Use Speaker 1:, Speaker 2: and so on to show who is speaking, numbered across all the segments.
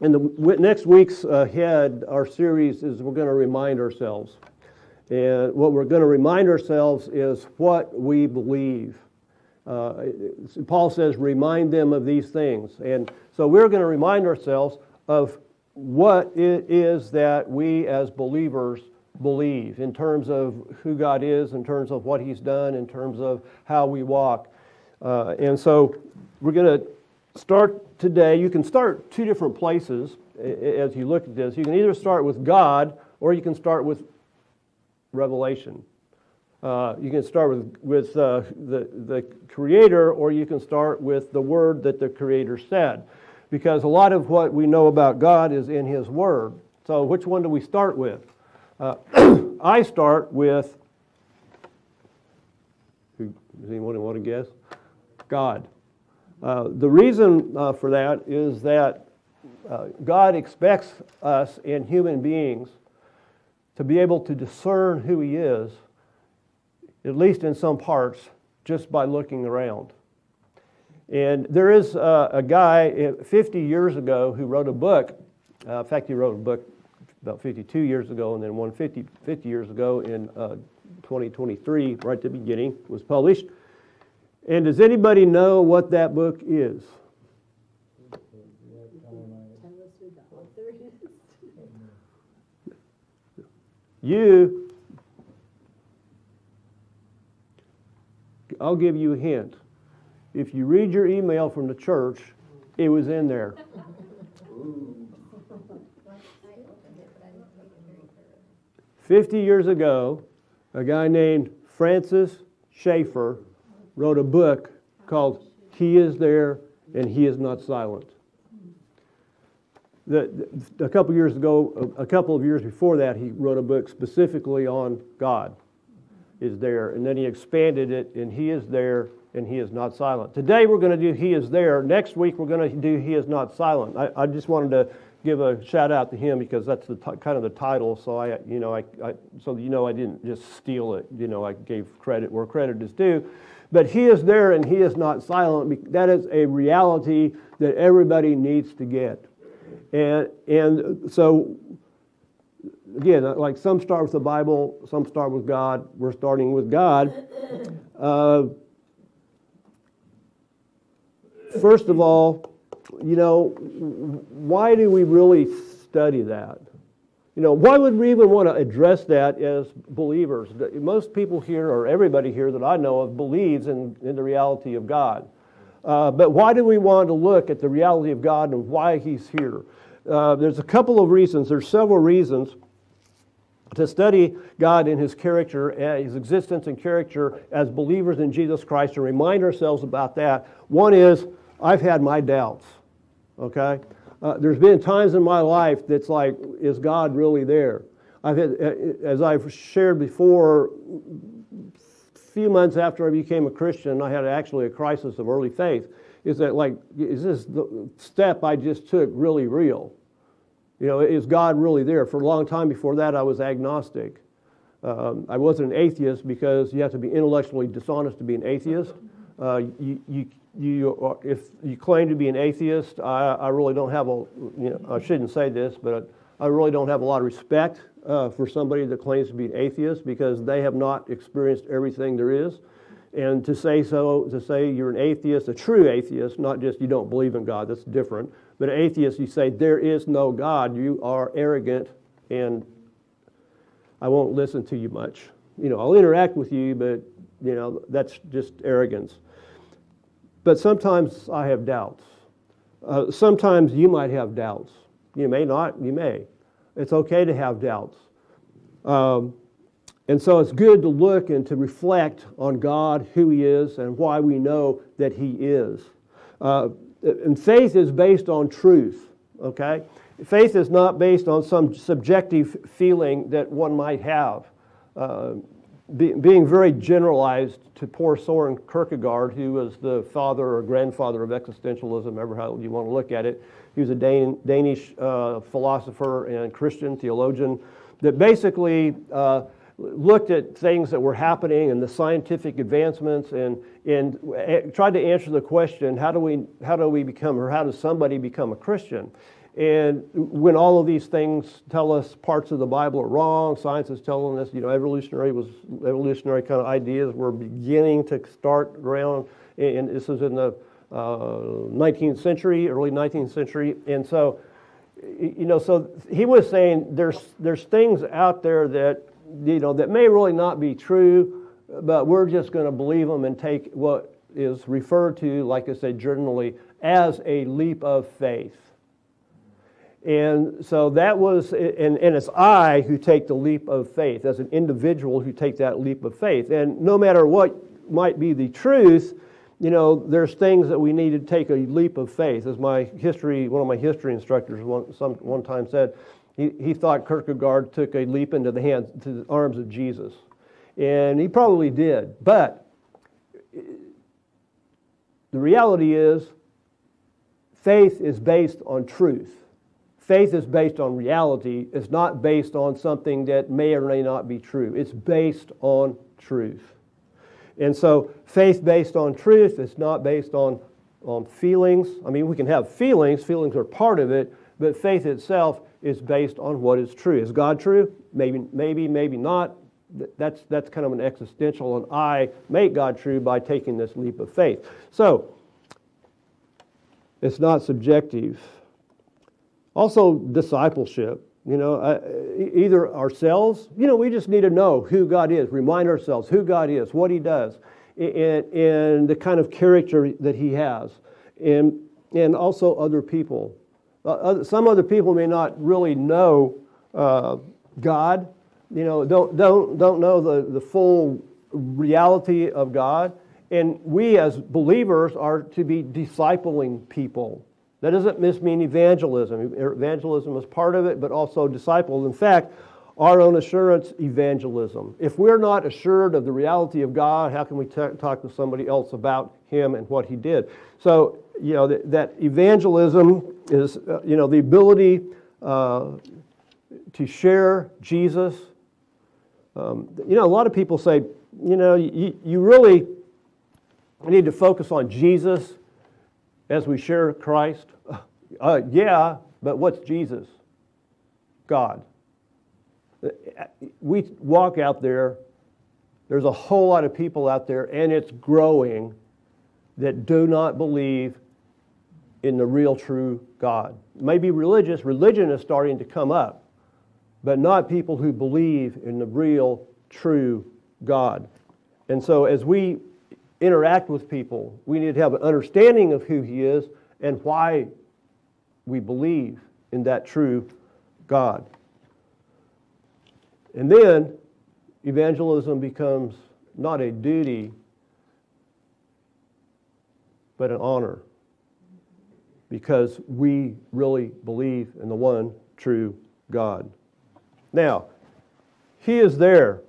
Speaker 1: in the next week's ahead, our series is we're going to remind ourselves. And what we're going to remind ourselves is what we believe. Uh, Paul says, remind them of these things. And so we're going to remind ourselves of what it is that we as believers believe in terms of who God is, in terms of what He's done, in terms of how we walk. Uh, and so we're going to start today. You can start two different places as you look at this. You can either start with God or you can start with Revelation. Uh, you can start with, with uh, the, the Creator or you can start with the Word that the Creator said. Because a lot of what we know about God is in His Word. So, which one do we start with? Uh, I start with. Does anyone want to guess? God. Uh, the reason uh, for that is that uh, God expects us and human beings to be able to discern who He is, at least in some parts, just by looking around. And there is uh, a guy uh, 50 years ago who wrote a book. in fact, he wrote a book about 52 years ago, and then one 50, 50 years ago in 2023, right at the beginning, was published and does anybody know what that book is? You, I'll give you a hint. If you read your email from the church, it was in there. Fifty years ago, a guy named Francis Schaeffer wrote a book called He is There and He is Not Silent. The, the, a couple years ago, a, couple of years before that, he wrote a book specifically on God is there, and then he expanded it, and He is there and He is not silent. Today we're going to do He is there. Next week we're going to do He is not silent. I, I just wanted to give a shout out to him because that's the t- kind of the title. So I, you know, I, I, so you know, I didn't just steal it. You know, I gave credit where credit is due. But he is there and he is not silent. That is a reality that everybody needs to get. And, and so, again, like some start with the Bible, some start with God. We're starting with God. Uh, first of all, you know, why do we really study that? You know, why would we even want to address that as believers? Most people here, or everybody here that I know of, believes in, in the reality of God. Uh, but why do we want to look at the reality of God and why He's here? Uh, there's a couple of reasons. There's several reasons to study God in His character, uh, His existence and character as believers in Jesus Christ, and remind ourselves about that. One is, I've had my doubts. Okay? Uh, there's been times in my life that's like, is God really there? I've had, uh, as I've shared before, a few months after I became a Christian, I had actually a crisis of early faith. Is that like, is this the step I just took really real? You know, is God really there? For a long time before that, I was agnostic. Um, I wasn't an atheist because you have to be intellectually dishonest to be an atheist. Uh, you, you, you if you claim to be an atheist, I, I really don't have a, you know, I shouldn't say this, but I really don't have a lot of respect uh, for somebody that claims to be an atheist because they have not experienced everything there is. And to say so, to say you're an atheist, a true atheist, not just you don't believe in God, that's different, but an atheist, you say there is no God, you are arrogant and I won't listen to you much. You know, I'll interact with you, but, you know, that's just arrogance. But sometimes I have doubts. Uh, sometimes you might have doubts. You may not, you may. It's okay to have doubts. Um, and so it's good to look and to reflect on God, who He is, and why we know that He is. Uh, and faith is based on truth, okay? Faith is not based on some subjective feeling that one might have. Uh, be, being very generalized to poor Soren Kierkegaard, who was the father or grandfather of existentialism, ever how you want to look at it. He was a Dan, Danish uh, philosopher and Christian theologian that basically uh, looked at things that were happening and the scientific advancements and, and tried to answer the question how do, we, how do we become, or how does somebody become a Christian? And when all of these things tell us parts of the Bible are wrong, science is telling us, you know, evolutionary was evolutionary kind of ideas were beginning to start around, and this is in the uh, 19th century, early 19th century, and so, you know, so he was saying there's there's things out there that you know that may really not be true, but we're just going to believe them and take what is referred to, like I said, generally as a leap of faith. And so that was, and, and it's I who take the leap of faith, as an individual who take that leap of faith. And no matter what might be the truth, you know, there's things that we need to take a leap of faith. As my history, one of my history instructors one, some, one time said, he, he thought Kierkegaard took a leap into the hands, to the arms of Jesus. And he probably did. But the reality is, faith is based on truth. Faith is based on reality. It's not based on something that may or may not be true. It's based on truth. And so, faith based on truth is not based on, on feelings. I mean, we can have feelings, feelings are part of it, but faith itself is based on what is true. Is God true? Maybe, maybe, maybe not. That's, that's kind of an existential, and I make God true by taking this leap of faith. So, it's not subjective. Also, discipleship. You know, uh, either ourselves, you know, we just need to know who God is, remind ourselves who God is, what He does, and, and the kind of character that He has, and, and also other people. Uh, some other people may not really know uh, God, you know, don't, don't, don't know the, the full reality of God. And we as believers are to be discipling people. That doesn't miss mean evangelism. Evangelism is part of it, but also disciples. In fact, our own assurance evangelism. If we're not assured of the reality of God, how can we t- talk to somebody else about Him and what He did? So, you know, that, that evangelism is, uh, you know, the ability uh, to share Jesus. Um, you know, a lot of people say, you know, you really need to focus on Jesus as we share Christ? Uh, yeah, but what's Jesus? God. We walk out there, there's a whole lot of people out there, and it's growing that do not believe in the real, true God. Maybe religious, religion is starting to come up, but not people who believe in the real, true God. And so as we interact with people, we need to have an understanding of who He is and why we believe in that true God. And then evangelism becomes not a duty, but an honor because we really believe in the one true God. Now, He is there.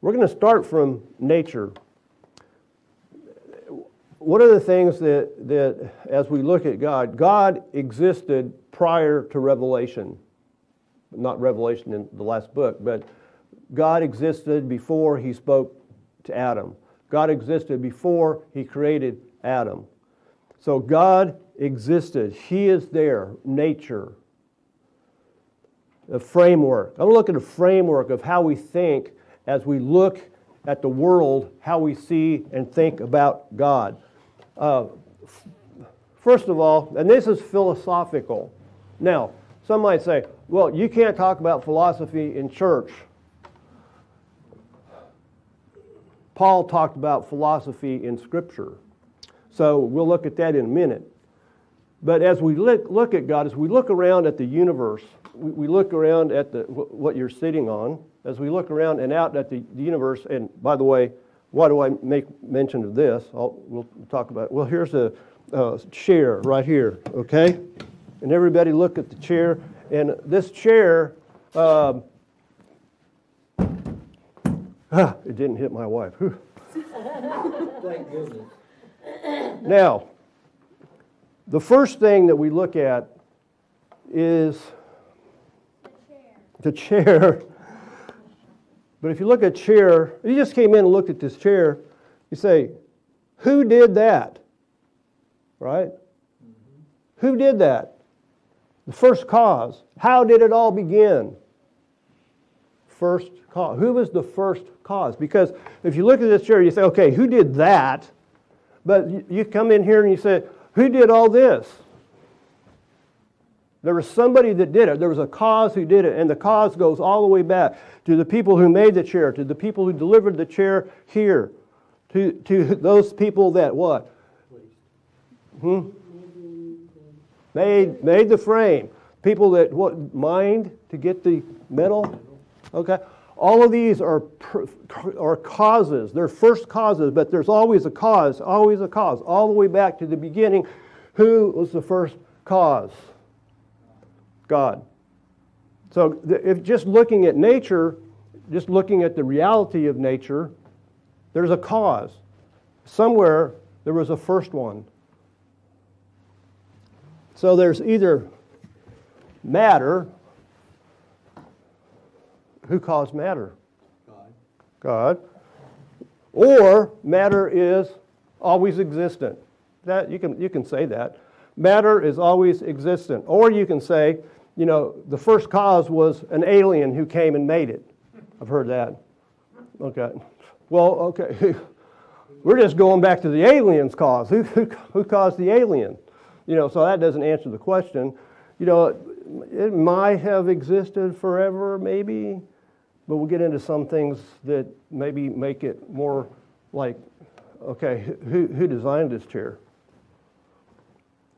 Speaker 1: We're going to start from nature one of the things that, that, as we look at God, God existed prior to Revelation. Not Revelation in the last book, but God existed before he spoke to Adam. God existed before he created Adam. So God existed. He is there, nature, a framework. I'm looking at a framework of how we think as we look at the world, how we see and think about God. Uh, first of all, and this is philosophical. Now, some might say, well, you can't talk about philosophy in church. Paul talked about philosophy in Scripture. So we'll look at that in a minute. But as we look, look at God, as we look around at the universe, we, we look around at the, what you're sitting on, as we look around and out at the, the universe, and by the way, why do I make mention of this? I'll, we'll talk about it. Well, here's a, a chair right here, okay? And everybody look at the chair. And this chair, um, ah, it didn't hit my wife.
Speaker 2: Thank goodness.
Speaker 1: Now, the first thing that we look at is the chair. But if you look at chair, you just came in and looked at this chair, you say, who did that? Right? Mm-hmm. Who did that? The first cause. How did it all begin? First cause. Who was the first cause? Because if you look at this chair, you say, okay, who did that? But you come in here and you say, who did all this? There was somebody that did it. There was a cause who did it. And the cause goes all the way back to the people who made the chair, to the people who delivered the chair here, to, to those people that what? Hmm? Made, made the frame. People that what mined to get the metal. Okay. All of these are, are causes. They're first causes, but there's always a cause, always a cause, all the way back to the beginning. Who was the first cause? God. So if just looking at nature, just looking at the reality of nature, there's a cause. Somewhere there was a first one. So there's either matter. Who caused matter?
Speaker 2: God.
Speaker 1: God. Or matter is always existent. That you can you can say that. Matter is always existent. Or you can say you know, the first cause was an alien who came and made it. I've heard that. Okay. Well, okay. We're just going back to the alien's cause. Who, who, who caused the alien? You know, so that doesn't answer the question. You know, it might have existed forever, maybe, but we'll get into some things that maybe make it more like, okay, who, who designed this chair?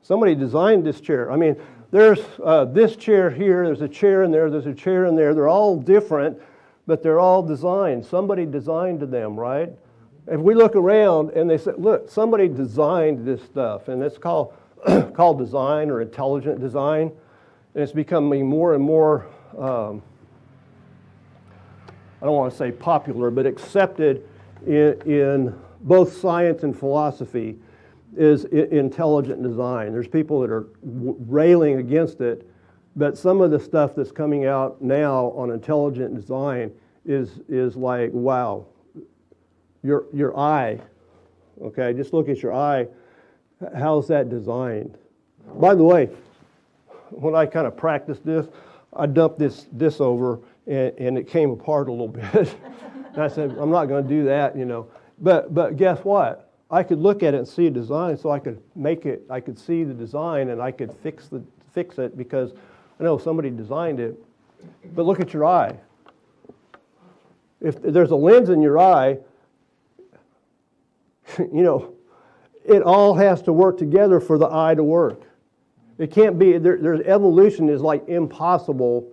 Speaker 1: Somebody designed this chair. I mean, there's uh, this chair here, there's a chair in there, there's a chair in there. They're all different, but they're all designed. Somebody designed them, right? If we look around and they say, look, somebody designed this stuff, and it's called, called design or intelligent design, and it's becoming more and more, um, I don't want to say popular, but accepted in, in both science and philosophy is intelligent design. There's people that are railing against it, but some of the stuff that's coming out now on intelligent design is, is like, wow, your, your eye, okay, just look at your eye. How's that designed? By the way, when I kind of practiced this, I dumped this, this over and, and it came apart a little bit. and I said, I'm not going to do that, you know. But, but guess what? I could look at it and see a design, so I could make it, I could see the design and I could fix, the, fix it because I know somebody designed it. But look at your eye. If there's a lens in your eye, you know, it all has to work together for the eye to work. It can't be, there, there's evolution is like impossible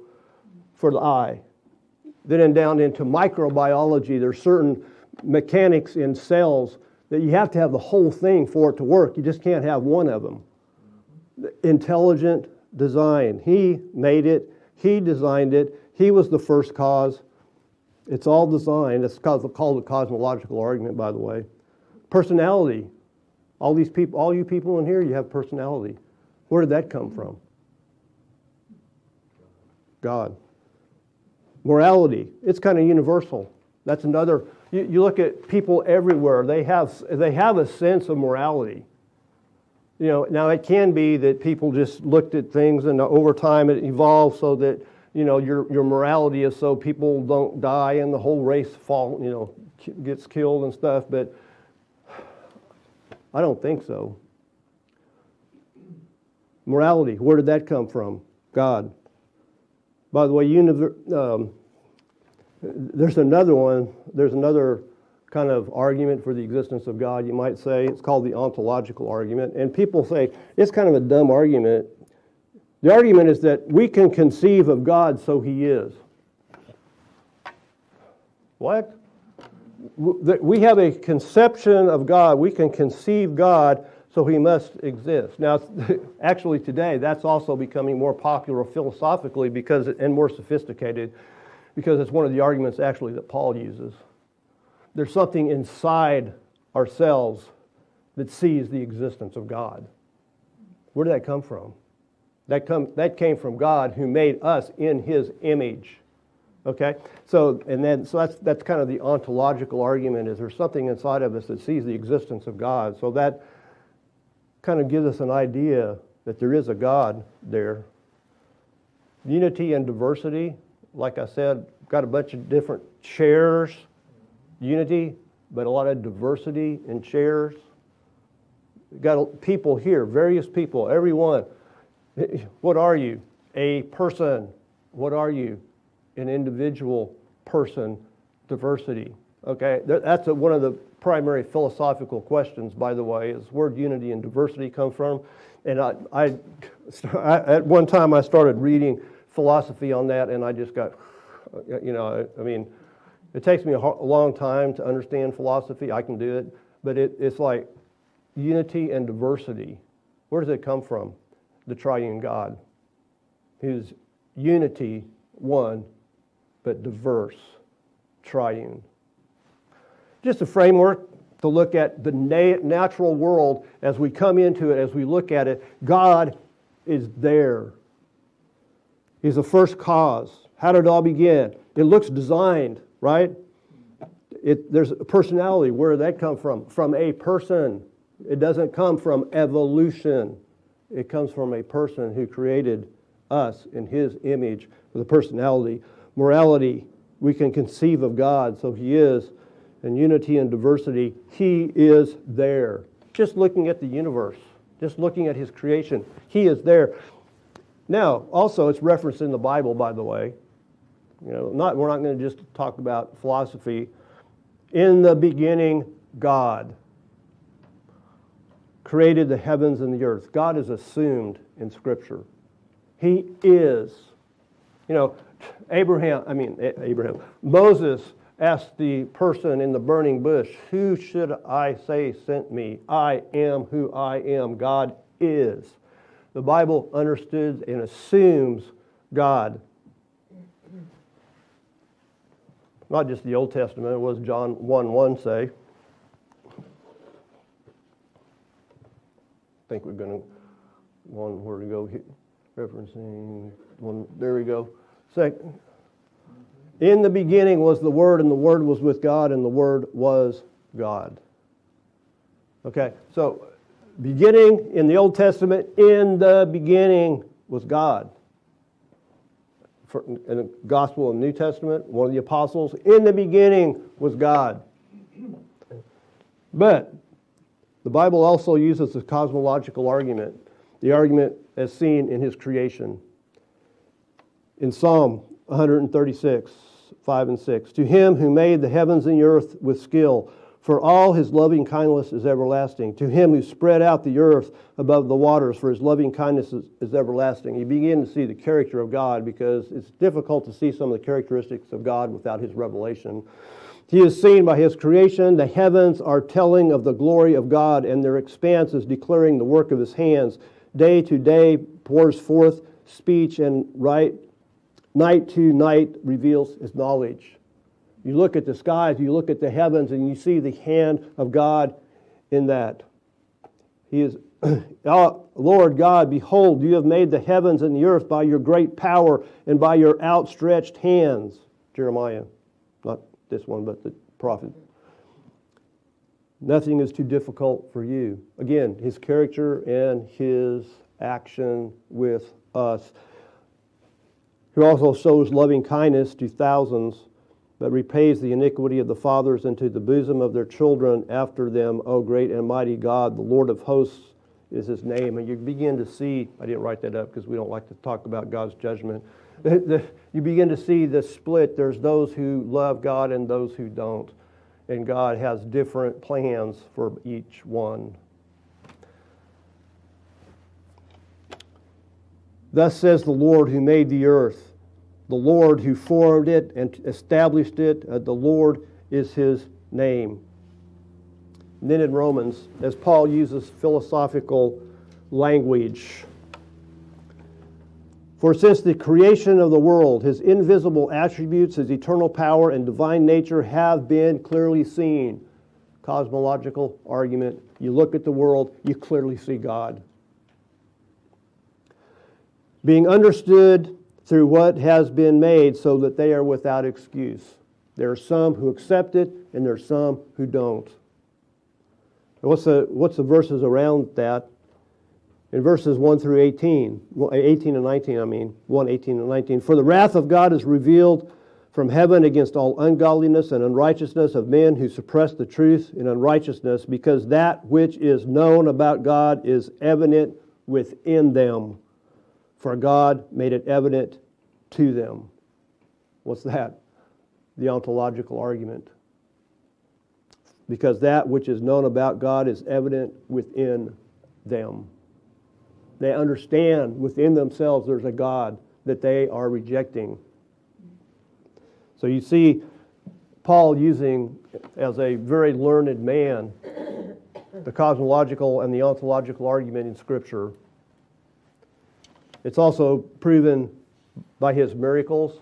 Speaker 1: for the eye. Then down into microbiology, there's certain mechanics in cells that you have to have the whole thing for it to work. You just can't have one of them. Intelligent design. He made it, he designed it, he was the first cause. It's all designed. It's called the cosmological argument, by the way. Personality. All these people, all you people in here, you have personality. Where did that come from? God. Morality. It's kind of universal. That's another you, you look at people everywhere, they have, they have a sense of morality. You know, now it can be that people just looked at things and over time it evolved so that, you know, your, your morality is so people don't die and the whole race fall, you know, gets killed and stuff, but I don't think so. Morality, where did that come from? God. By the way, univer- um, there's another one, there's another kind of argument for the existence of God, you might say. It's called the ontological argument. And people say it's kind of a dumb argument. The argument is that we can conceive of God so he is. What? We have a conception of God. We can conceive God so he must exist. Now, actually, today, that's also becoming more popular philosophically because, and more sophisticated because it's one of the arguments actually that Paul uses. There's something inside ourselves that sees the existence of God. Where did that come from? That, come, that came from God who made us in his image. Okay? So, and then, so that's, that's kind of the ontological argument is there's something inside of us that sees the existence of God. So that kind of gives us an idea that there is a God there. unity and diversity. Like I said, got a bunch of different chairs, unity, but a lot of diversity in chairs. Got people here, various people, everyone. What are you? A person. What are you? An individual person, diversity. Okay, that's a, one of the primary philosophical questions, by the way, is where unity and diversity come from. And I, I, at one time I started reading philosophy on that, and I just got, you know, I mean, it takes me a long time to understand philosophy. I can do it, but it, it's like unity and diversity. Where does it come from? The triune God, whose unity, one, but diverse, triune. Just a framework to look at the natural world as we come into it, as we look at it. God is there. He's the first cause. How did it all begin? It looks designed, right? It, there's a personality. Where did that come from? From a person. It doesn't come from evolution. It comes from a person who created us in his image with a personality. Morality, we can conceive of God, so he is and unity and diversity, He is there. Just looking at the universe, just looking at His creation, He is there. Now, also, it's referenced in the Bible, by the way. You know, not, we're not going to just talk about philosophy. In the beginning, God created the heavens and the earth. God is assumed in Scripture. He is. You know, Abraham, I mean, Abraham, Moses asked the person in the burning bush, Who should I say sent me? I am who I am. God is. The Bible understood and assumes God. Not just the Old Testament, it was John 1 1 say. I think we're going to, one, where to go, here? referencing, one, there we go. Second, in the beginning was the Word, and the Word was with God, and the Word was God. Okay, so beginning in the Old Testament, in the beginning was God. For, in the Gospel and New Testament, one of the apostles, in the beginning was God. But the Bible also uses the cosmological argument, the argument as seen in his creation. In Psalm 136, 5 and 6. To him who made the heavens and the earth with skill, for all his loving kindness is everlasting. To him who spread out the earth above the waters, for his loving kindness is, is, everlasting. You begin to see the character of God because it's difficult to see some of the characteristics of God without his revelation. He is seen by his creation. The heavens are telling of the glory of God, and their expanse is declaring the work of his hands. Day to day pours forth speech and right night to night reveals his knowledge. You look at the skies, you look at the heavens, and you see the hand of God in that. He is, oh, Lord God, behold, you have made the heavens and the earth by your great power and by your outstretched hands. Jeremiah, not this one, but the prophet. Nothing is too difficult for you. Again, his character and his action with us who also shows loving kindness to thousands, but repays the iniquity of the fathers into the bosom of their children after them, O great and mighty God, the Lord of hosts is his name. And you begin to see, I didn't write that up because we don't like to talk about God's judgment. you begin to see the split. There's those who love God and those who don't. And God has different plans for each one. Thus says the Lord who made the earth the Lord who formed it and established it. Uh, the Lord is his name. And then in Romans, as Paul uses philosophical language, for since the creation of the world, his invisible attributes, his eternal power, and divine nature have been clearly seen. Cosmological argument. You look at the world, you clearly see God. Being understood through what has been made so that they are without excuse. There are some who accept it, and there are some who don't. What's the, what's the verses around that? In verses 1 through 18, 18 and 19, I mean, 1, 18 and 19. For the wrath of God is revealed from heaven against all ungodliness and unrighteousness of men who suppress the truth in unrighteousness, because that which is known about God is evident within them, for God made it evident to them. What's that? The ontological argument. Because that which is known about God is evident within them. They understand within themselves there's a God that they are rejecting. So you see Paul using, as a very learned man, the cosmological and the ontological argument in Scripture. It's also proven by his miracles.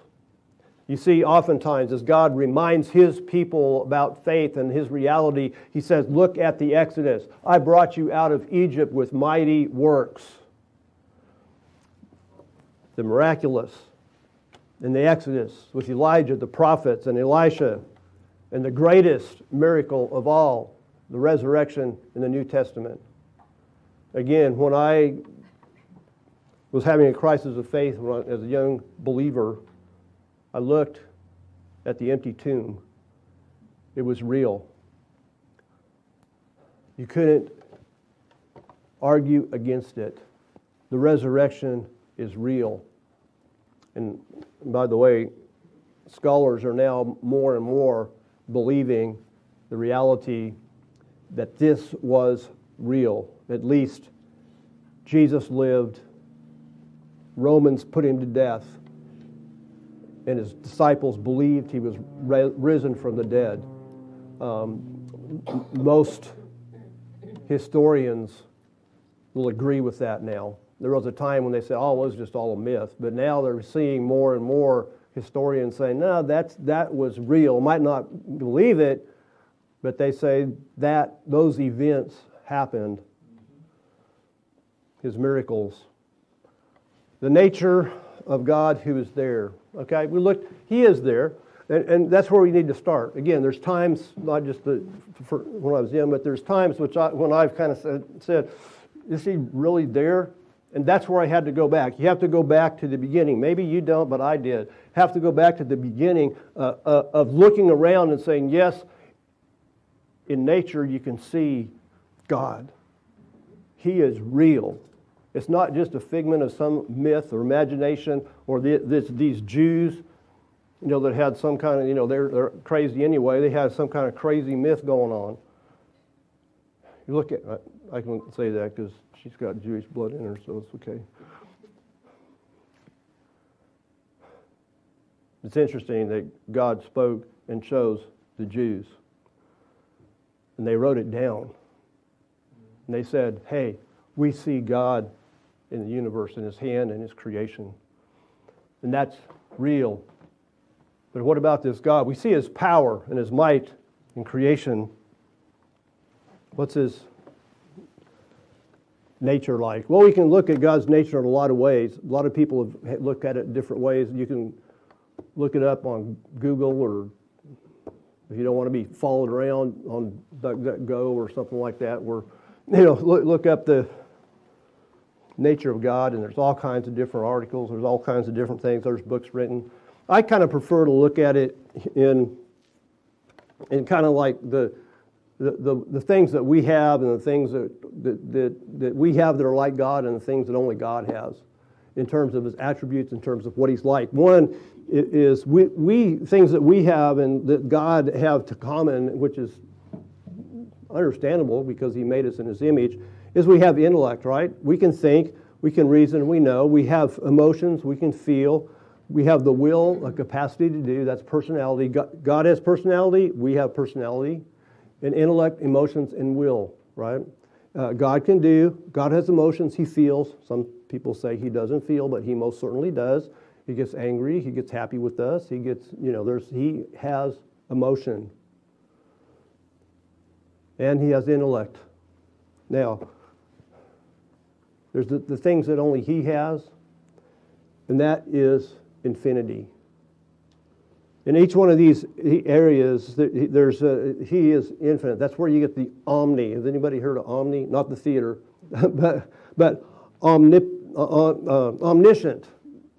Speaker 1: You see, oftentimes, as God reminds his people about faith and his reality, he says, Look at the Exodus. I brought you out of Egypt with mighty works. The miraculous in the Exodus with Elijah, the prophets, and Elisha, and the greatest miracle of all, the resurrection in the New Testament. Again, when I was having a crisis of faith as a young believer, I looked at the empty tomb. It was real. You couldn't argue against it. The resurrection is real. And by the way, scholars are now more and more believing the reality that this was real. At least Jesus lived, Romans put him to death, and his disciples believed he was risen from the dead. Um, most historians will agree with that now. There was a time when they said, oh, it was just all a myth. But now they're seeing more and more historians saying, no, that's, that was real. Might not believe it, but they say that those events happened. His miracles. The nature of God who is there. Okay, we looked, He is there. And, and, that's where we need to start. Again, there's times, not just the, for when I was young, but there's times which I, when I've kind of said, said, is he really there? And that's where I had to go back. You have to go back to the beginning. Maybe you don't, but I did. Have to go back to the beginning uh, uh, of looking around and saying, yes, in nature you can see God. He is real. It's not just a figment of some myth or imagination or the, this, these Jews, you know, that had some kind of, you know, they're, they're crazy anyway. They had some kind of crazy myth going on. You look at, I can say that because she's got Jewish blood in her, so it's okay. It's interesting that God spoke and chose the Jews. And they wrote it down. And they said, hey, we see God in the universe, in his hand and his creation. And that's real. But what about this God? We see his power and his might in creation. What's his nature like? Well, we can look at God's nature in a lot of ways. A lot of people have looked at it different ways. You can look it up on Google or if you don't want to be followed around on DuckDuckGo or something like that, where you know look, look up the nature of God, and there's all kinds of different articles. There's all kinds of different things. There's books written. I kind of prefer to look at it in in kind of like the the, the, the things that we have and the things that, that, that, that we have that are like God and the things that only God has in terms of his attributes, in terms of what he's like. One is we, we things that we have and that God have to common, which is understandable because he made us in his image, is we have intellect, right? We can think, we can reason, we know, we have emotions, we can feel, we have the will, a capacity to do, that's personality. God, God has personality, we have personality and intellect, emotions, and will, right? Uh, God can do, God has emotions, He feels. Some people say He doesn't feel, but He most certainly does. He gets angry, He gets happy with us, He gets, you know, there's, He has emotion. And He has intellect. Now, there's the, the things that only He has, and that is infinity in each one of these areas, there's a, he is infinite. That's where you get the omni. Has anybody heard of omni? Not the theater, but, but omnip, uh, uh, uh, omniscient,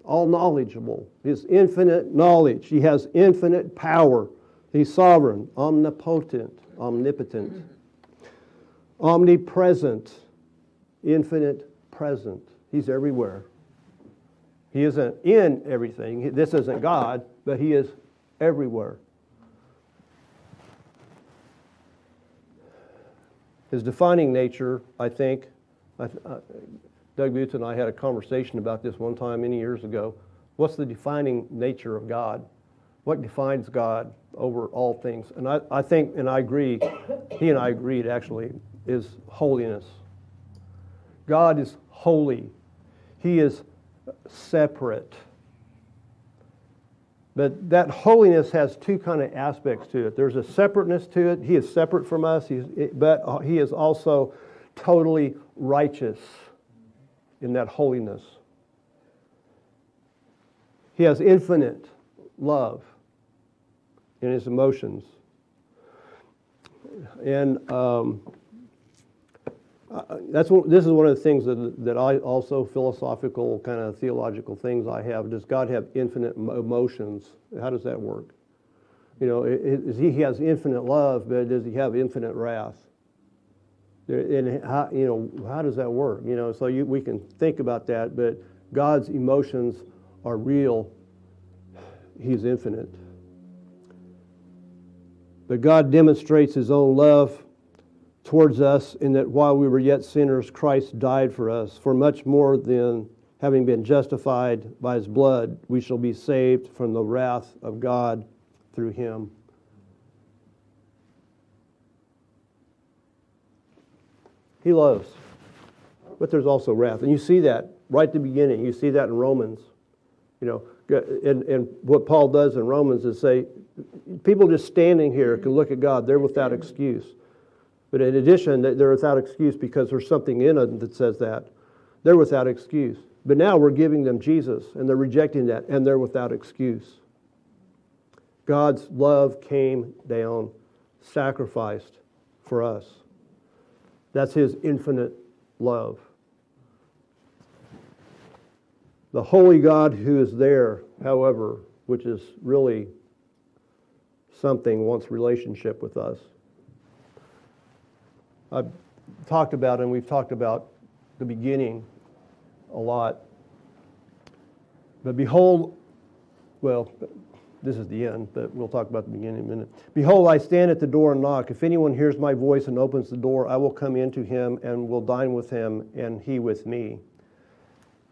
Speaker 1: all knowledgeable. His infinite knowledge. He has infinite power. He's sovereign, omnipotent, omnipotent, omnipresent, infinite present. He's everywhere. He isn't in everything. This isn't God, but He is everywhere. His defining nature, I think, I, uh, Doug Butz and I had a conversation about this one time many years ago. What's the defining nature of God? What defines God over all things? And I, I think, and I agree, he and I agreed actually, is holiness. God is holy. He is separate. But that holiness has two kind of aspects to it. There's a separateness to it. He is separate from us, but he is also totally righteous in that holiness. He has infinite love in his emotions. And um, that's this is one of the things that, that I also philosophical kind of theological things I have. Does God have infinite emotions? How does that work? You know, is he, he has infinite love, but does he have infinite wrath? And how, you know, how does that work? You know, so you, we can think about that, but God's emotions are real. He's infinite. But God demonstrates his own love towards us in that while we were yet sinners, Christ died for us. For much more than having been justified by his blood, we shall be saved from the wrath of God through him. He loves, but there's also wrath. And you see that right at the beginning. You see that in Romans. You know, and, and what Paul does in Romans is say, people just standing here can look at God, they're without excuse. But in addition, they're without excuse because there's something in it that says that. They're without excuse. But now we're giving them Jesus, and they're rejecting that, and they're without excuse. God's love came down, sacrificed for us. That's His infinite love. The holy God who is there, however, which is really something, wants relationship with us. I've talked about, and we've talked about the beginning a lot. But behold, well, this is the end, but we'll talk about the beginning in a minute. Behold, I stand at the door and knock. If anyone hears my voice and opens the door, I will come into him and will dine with him, and he with me.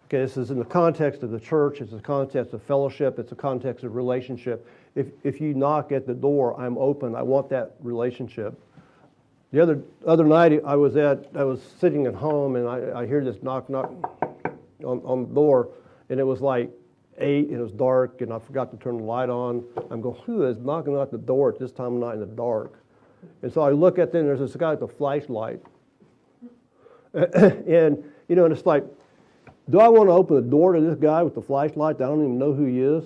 Speaker 1: Okay, this is in the context of the church, it's the context of fellowship, it's the context of relationship. If, if you knock at the door, I'm open. I want that relationship. The other, other night I was at, I was sitting at home and I, I hear this knock, knock on, on the door and it was like eight and it was dark and I forgot to turn the light on. I'm going, who is knocking at the door at this time of night in the dark? And so I look at them and there's this guy with a flashlight. and, you know, and it's like, do I want to open the door to this guy with the flashlight that I don't even know who he is?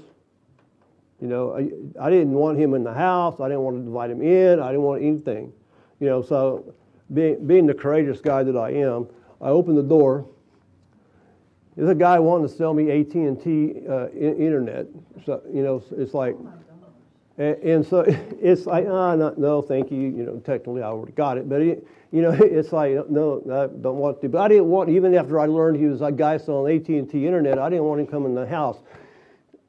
Speaker 1: You know, I, I didn't want him in the house. I didn't want to invite him in. I didn't want anything. You know, so being, being the courageous guy that I am, I opened the door. There's a guy wanting to sell me AT&T uh, internet. So, you know, it's like, and, and so it's like, ah, no, thank you. You know, technically I already got it, but it, you know, it's like, no, I don't want to. But I didn't want, even after I learned he was a guy selling AT&T internet, I didn't want him coming in the house.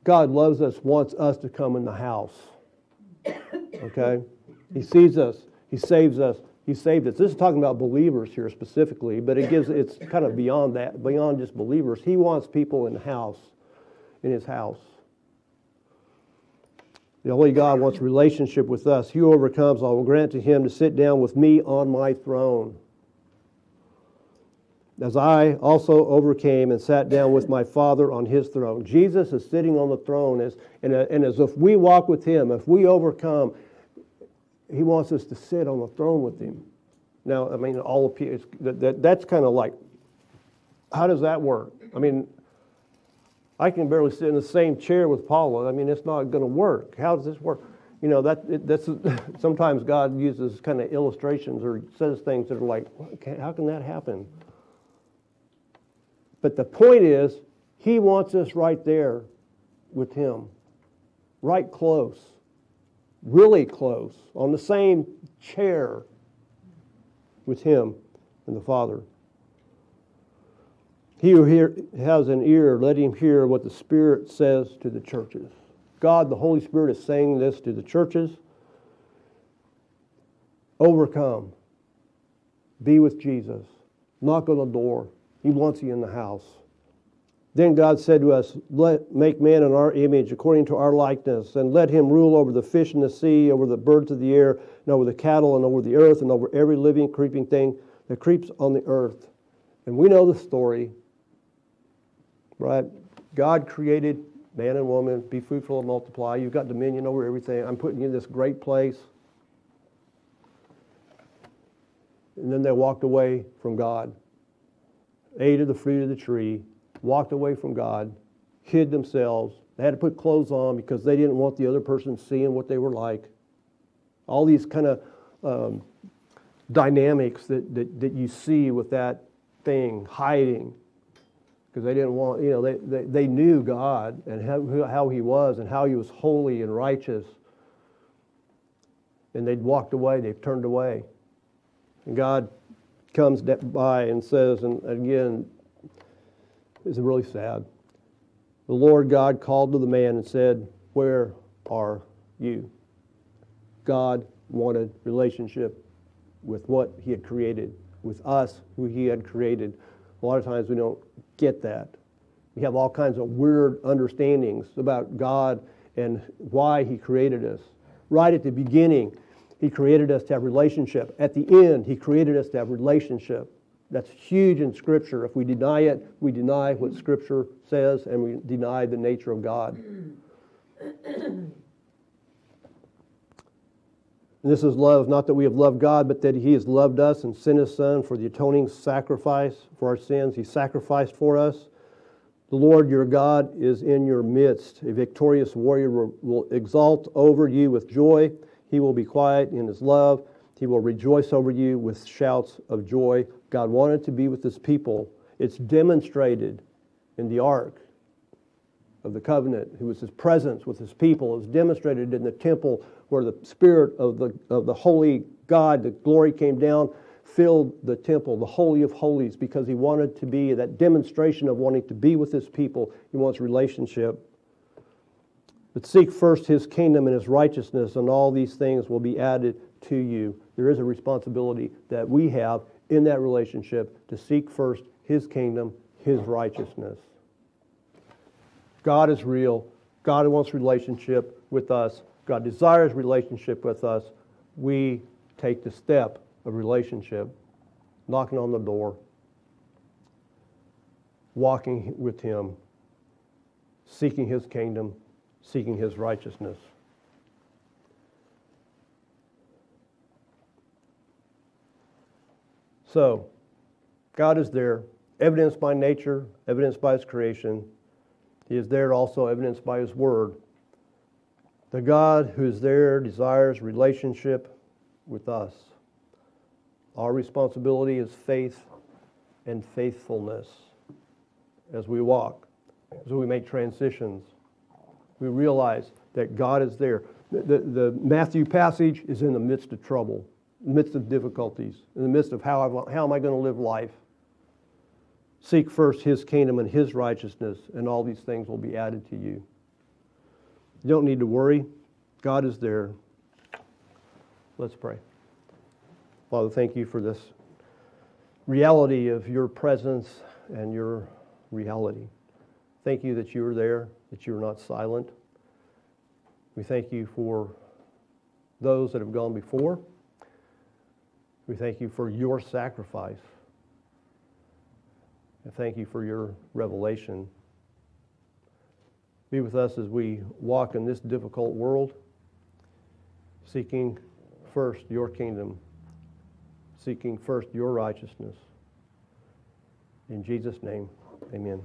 Speaker 1: God loves us, wants us to come in the house. Okay? He sees us. He saves us. He saved us. This is talking about believers here specifically, but it gives it's kind of beyond that, beyond just believers. He wants people in the house, in his house. The Holy God wants relationship with us. He overcomes, I will grant to him to sit down with me on my throne. As I also overcame and sat down with my Father on his throne. Jesus is sitting on the throne, as, and, and as if we walk with him, if we overcome, he wants us to sit on the throne with him. Now, I mean, all of that, that, that's kind of like, how does that work? I mean, I can barely sit in the same chair with Paula. I mean, it's not going to work. How does this work? You know, that it, that's sometimes God uses kind of illustrations or says things that are like, how can that happen? But the point is, he wants us right there with him, right close, really close, on the same chair with him and the Father. He who hear, has an ear, let him hear what the Spirit says to the churches. God, the Holy Spirit, is saying this to the churches. Overcome. Be with Jesus. Knock on the door. He wants you in the house. Then God said to us, Let make man in our image, according to our likeness, and let him rule over the fish in the sea, over the birds of the air, and over the cattle, and over the earth, and over every living, creeping thing that creeps on the earth. And we know the story, right? God created man and woman, be fruitful and multiply. You've got dominion over everything. I'm putting you in this great place. And then they walked away from God, ate of the fruit of the tree, walked away from God, hid themselves. They had to put clothes on because they didn't want the other person seeing what they were like. All these kind of um, dynamics that, that, that you see with that thing hiding because they didn't want, you know, they, they, they knew God and how, how He was and how He was holy and righteous. And they'd walked away, they've turned away. And God comes by and says, and again, it's really sad. The Lord God called to the man and said, Where are you? God wanted relationship with what He had created, with us, who He had created. A lot of times we don't get that. We have all kinds of weird understandings about God and why He created us. Right at the beginning, He created us to have relationship. At the end, He created us to have relationship. That's huge in Scripture. If we deny it, we deny what Scripture says and we deny the nature of God. And this is love, not that we have loved God, but that He has loved us and sent His Son for the atoning sacrifice for our sins. He sacrificed for us. The Lord your God is in your midst. A victorious warrior will exalt over you with joy. He will be quiet in His love. He will rejoice over you with shouts of joy. God wanted to be with his people. It's demonstrated in the ark of the covenant, who was his presence with his people, is demonstrated in the temple where the spirit of the, of the holy God, the glory came down, filled the temple, the holy of holies, because he wanted to be that demonstration of wanting to be with his people. He wants relationship. But seek first his kingdom and his righteousness, and all these things will be added to you. There is a responsibility that we have in that relationship to seek first his kingdom, his righteousness. God is real. God wants relationship with us. God desires relationship with us. We take the step of relationship, knocking on the door, walking with him, seeking his kingdom, seeking his righteousness. So, God is there, evidenced by nature, evidenced by His creation. He is there also, evidenced by His Word. The God who is there desires relationship with us. Our responsibility is faith and faithfulness as we walk, as we make transitions. We realize that God is there. The, the, the Matthew passage is in the midst of trouble midst of difficulties, in the midst of how, I, how am I going to live life. Seek first his kingdom and his righteousness, and all these things will be added to you. You don't need to worry. God is there. Let's pray. Father, thank you for this reality of your presence and your reality. Thank you that you are there, that you are not silent. We thank you for those that have gone before. We thank you for your sacrifice. And thank you for your revelation. Be with us as we walk in this difficult world, seeking first your kingdom, seeking first your righteousness. In Jesus' name, amen.